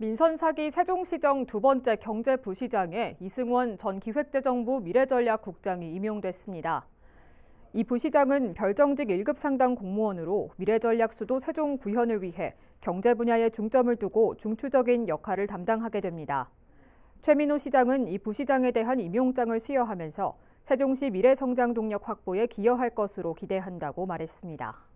민선 사기 세종시정 두 번째 경제부시장에 이승원 전 기획재정부 미래전략국장이 임용됐습니다. 이 부시장은 별정직 1급 상당 공무원으로 미래전략 수도 세종 구현을 위해 경제 분야에 중점을 두고 중추적인 역할을 담당하게 됩니다. 최민호 시장은 이 부시장에 대한 임용장을 수여하면서 세종시 미래 성장 동력 확보에 기여할 것으로 기대한다고 말했습니다.